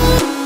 you